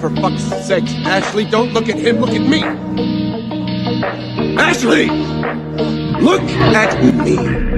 for fuck's sake. Ashley, don't look at him, look at me. Ashley! Look at me.